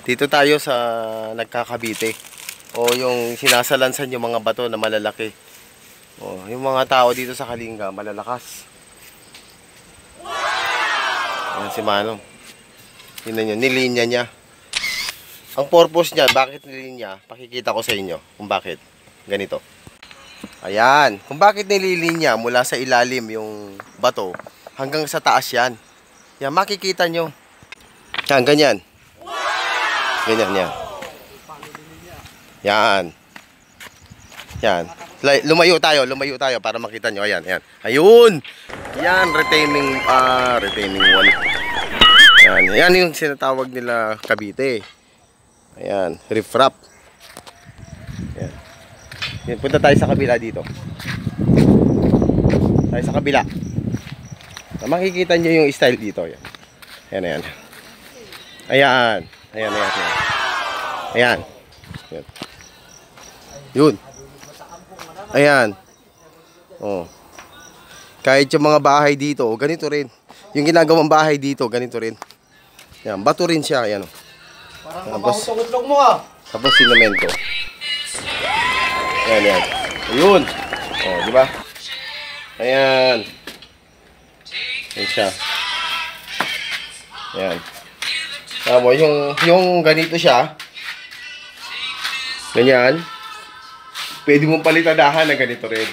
Dito tayo sa nagkakabite. O yung sinasalansan yung mga bato na malalaki. O, yung mga tao dito sa Kalinga, malalakas. Yan si Manong. Tingnan nyo, nilinya niya. Ang purpose niya, bakit nilinya, pakikita ko sa inyo kung bakit. Ganito. Ayan. Kung bakit nililinya mula sa ilalim yung bato hanggang sa taas yan. Yan, makikita nyo. Yan, ganyan. Ganyan, yan. Yan. Yan. Lumayo tayo, lumayo tayo para makita nyo. Ayan, ayan. Ayun! Yan, retaining, ah, retaining wall. Yan, yan yung sinatawag nila Cavite. Ayan, riffraff. Yan. Yan, punta tayo sa kabila dito. Tayo sa kabila. Makikita nyo yung style dito. Yan. Ayan, ayan. Ayan. Ayan, ayan, ayan. Ayan. Ayan. Yun. Ayan. Oh. Kahit yung mga bahay dito, ganito rin. Yung ginagawang bahay dito, ganito rin. Yan, bato rin siya. Ayan. oh. Parang Tapos- mapahutok mo ah. Tapos sinamento. Ayan, ayan. Ayun. Oh, di ba? Ayan. Ayan siya. Ayan. Tama mo, yung, yung ganito siya. Ganyan. Pwede mong palitadahan na ganito rin.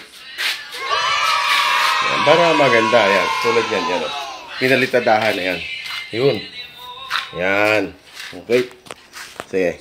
Ayan, para maganda. Ayan. Tulad yan. Yan. Oh. Pinalitadahan. Ayan. Yun. Ayan. Okay. Sige.